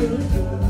good girl.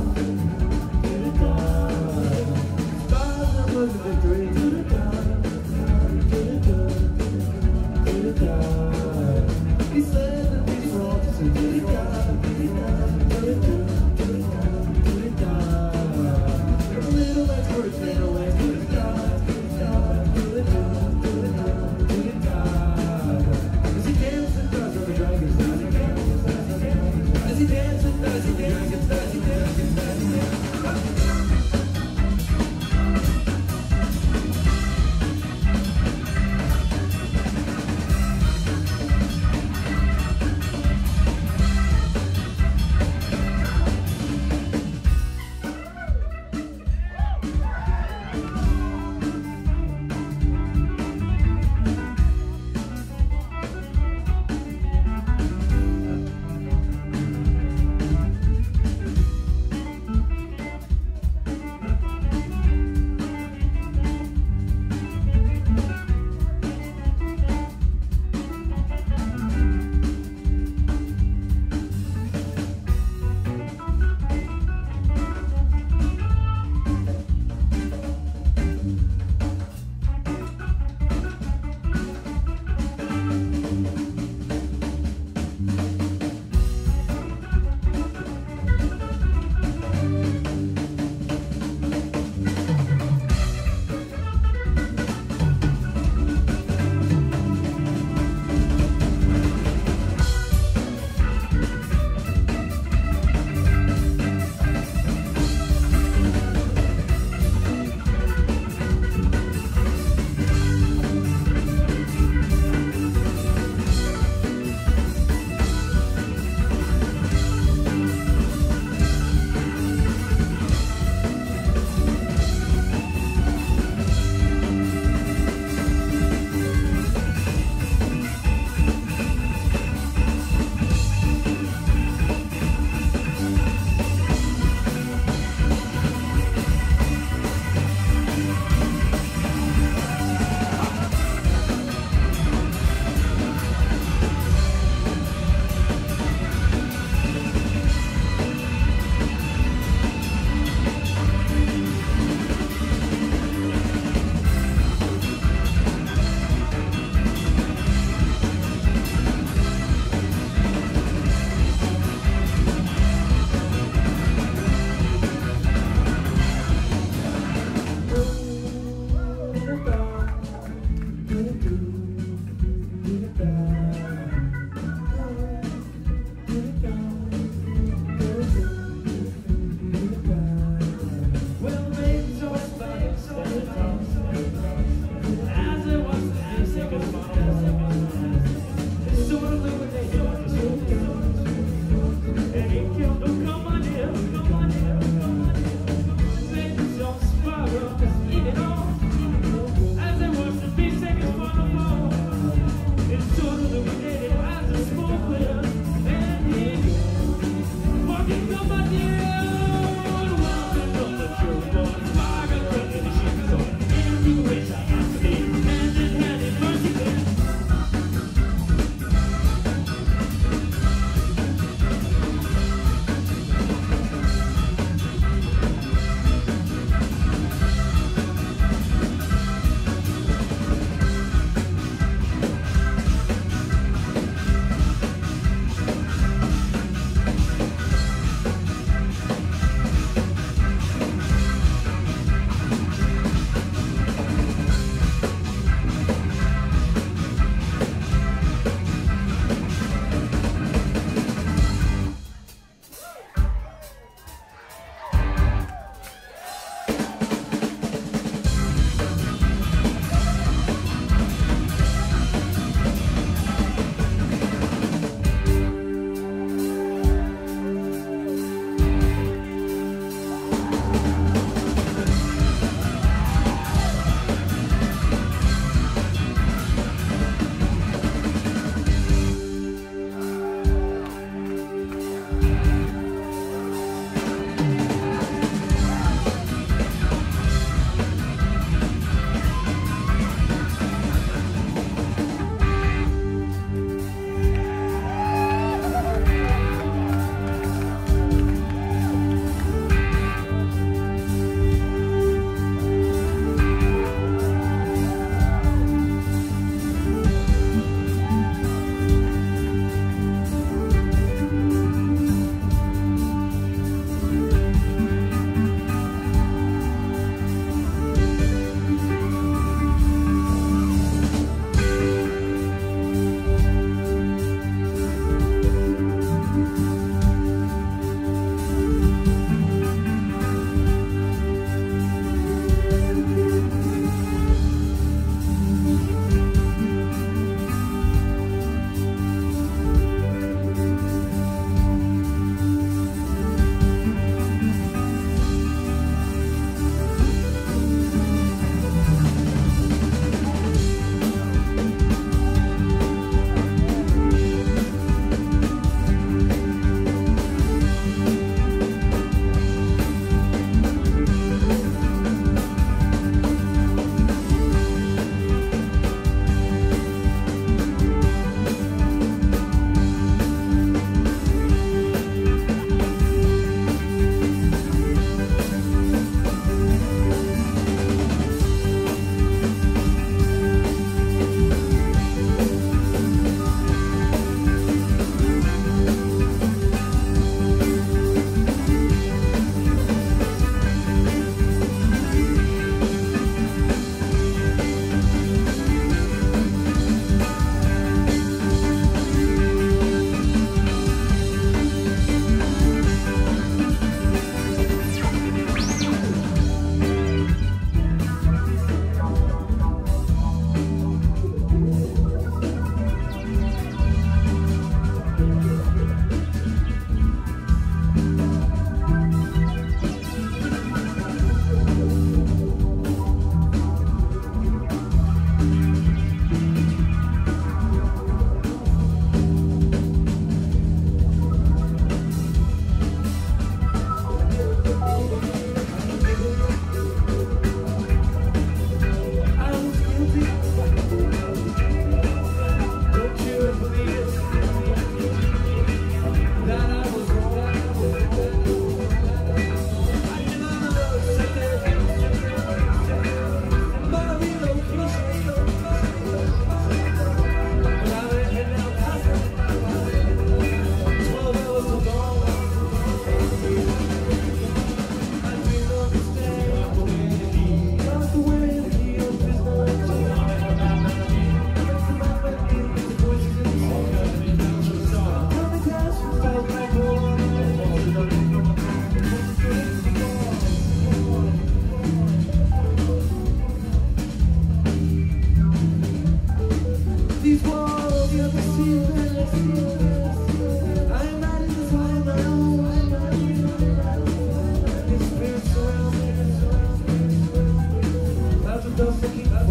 dança que